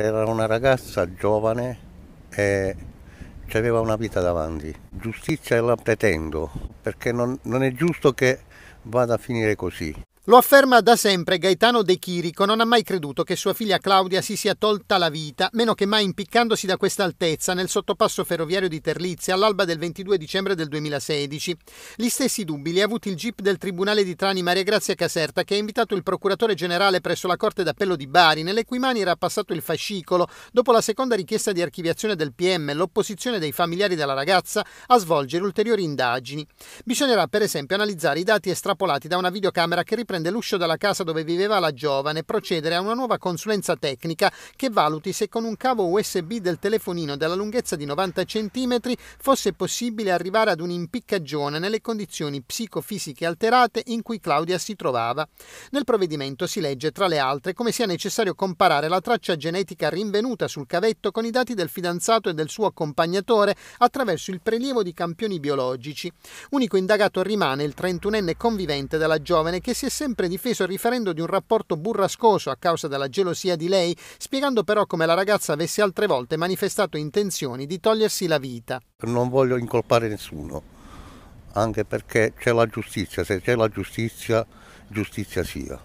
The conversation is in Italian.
Era una ragazza giovane e aveva una vita davanti. Giustizia la pretendo perché non, non è giusto che vada a finire così. Lo afferma da sempre Gaetano De Chirico, non ha mai creduto che sua figlia Claudia si sia tolta la vita, meno che mai impiccandosi da questa altezza nel sottopasso ferroviario di Terlizia all'alba del 22 dicembre del 2016. Gli stessi dubbi li ha avuti il GIP del Tribunale di Trani Maria Grazia Caserta che ha invitato il procuratore generale presso la Corte d'Appello di Bari, nelle cui mani era passato il fascicolo, dopo la seconda richiesta di archiviazione del PM e l'opposizione dei familiari della ragazza a svolgere ulteriori indagini. Bisognerà per esempio analizzare i dati estrapolati da una videocamera che riprende prende l'uscio dalla casa dove viveva la giovane, procedere a una nuova consulenza tecnica che valuti se con un cavo USB del telefonino della lunghezza di 90 cm fosse possibile arrivare ad un'impiccagione nelle condizioni psicofisiche alterate in cui Claudia si trovava. Nel provvedimento si legge, tra le altre, come sia necessario comparare la traccia genetica rinvenuta sul cavetto con i dati del fidanzato e del suo accompagnatore attraverso il prelievo di campioni biologici. Unico indagato rimane il 31enne convivente della giovane che si è sempre sempre difeso riferendo di un rapporto burrascoso a causa della gelosia di lei, spiegando però come la ragazza avesse altre volte manifestato intenzioni di togliersi la vita. Non voglio incolpare nessuno, anche perché c'è la giustizia, se c'è la giustizia, giustizia sia.